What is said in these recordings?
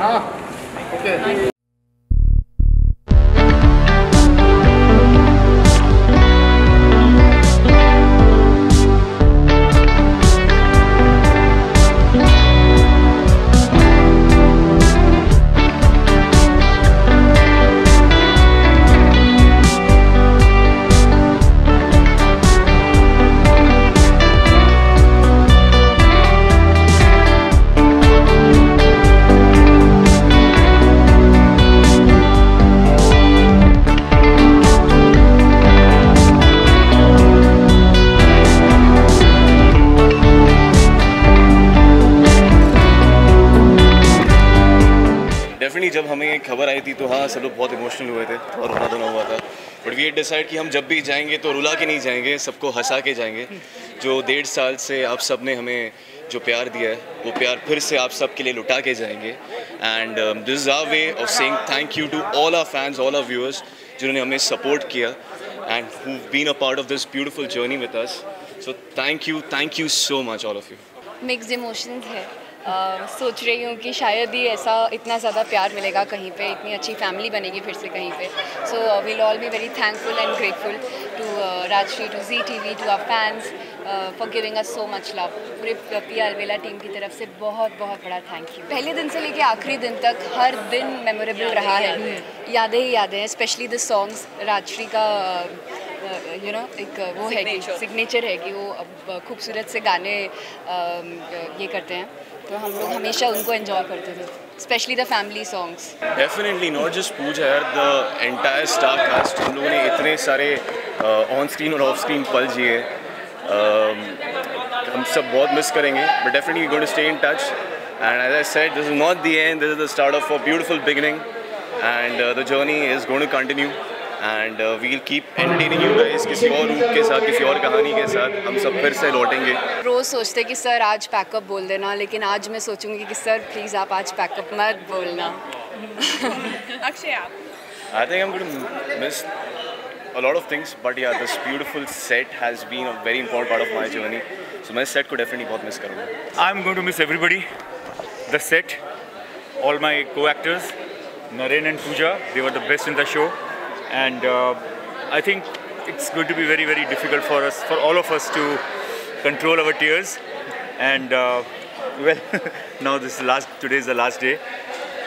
हाँ okay definitely जब हमें खबर आई थी तो हाँ सब लोग बहुत इमोशनल हुए थे और रोना धोना हुआ था। बट वी डिसाइड कि हम जब भी जाएँगे तो रुला के नहीं जाएँगे, सबको हंसा के जाएँगे। जो डेढ़ साल से आप सबने हमें जो प्यार दिया है, वो प्यार फिर से आप सब के लिए लुटा के जाएँगे। And this is our way of saying thank you to all our fans all our viewers जिन्होंने हमें सपोर्ट किया and who been a part of this beautiful journey with us so thank you thank you so much all of you mix emotions है। सोच रही हूँ कि शायद ही ऐसा इतना ज़्यादा प्यार मिलेगा कहीं पे इतनी अच्छी फैमिली बनेगी फिर से कहीं पे। So we'll all be very thankful and grateful to Rajshri to G T V to our fans for giving us so much love पूरे पी अलवेला टीम की तरफ़ से बहुत बहुत बड़ा थैंक यू पहले दिन से लेके आखिरी दिन तक हर दिन मेमोरेबल रहा है। यादें ही। यादें हैं स्पेशली द सॉन्ग्स राजश्री का यू नो एक वो है कि सिग्नेचर है कि वो अब खूबसूरत से गाने ये करते हैं। तो हम लोग हमेशा उनको एंजॉय करते थे specially the family songs definitely not just Pooja यार द एंटायर स्टार कास्ट हम लोगों ने इतने सारे ऑन स्क्रीन और ऑफ़ स्क्रीन पल जिए। um, हम सब बहुत मिस करेंगे but definitely going to stay in touch and as I said this is not the end this is the start of a beautiful beginning and the journey is going to continue and we will keep entertaining you guys किसी और रूप के साथ किसी और कहानी के साथ हम सब फिर से लौटेंगे। रोज सोचते कि सर आज पैकअप बोल देना लेकिन आज मैं सोचूँगी कि सर प्लीज़ आप आज पैकअप मत बोलना। अक्षय आप? I think I am miss a lot of things but yeah this beautiful set has been a very important part of my journey so मैं सेट को डेफिनेटली बहुत मिस करूँगा। I am going to miss everybody the set all my coactors Naren and Pooja they were the best in the show and uh, I think it's going to be very, very difficult for us, for all of us, to control our tears. And uh, well, now this is last. Today is the last day.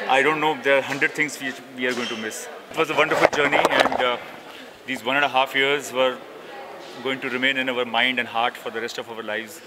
I don't know. There are hundred things we, we are going to miss. It was a wonderful journey, and uh, these one and a half years were going to remain in our mind and heart for the rest of our lives.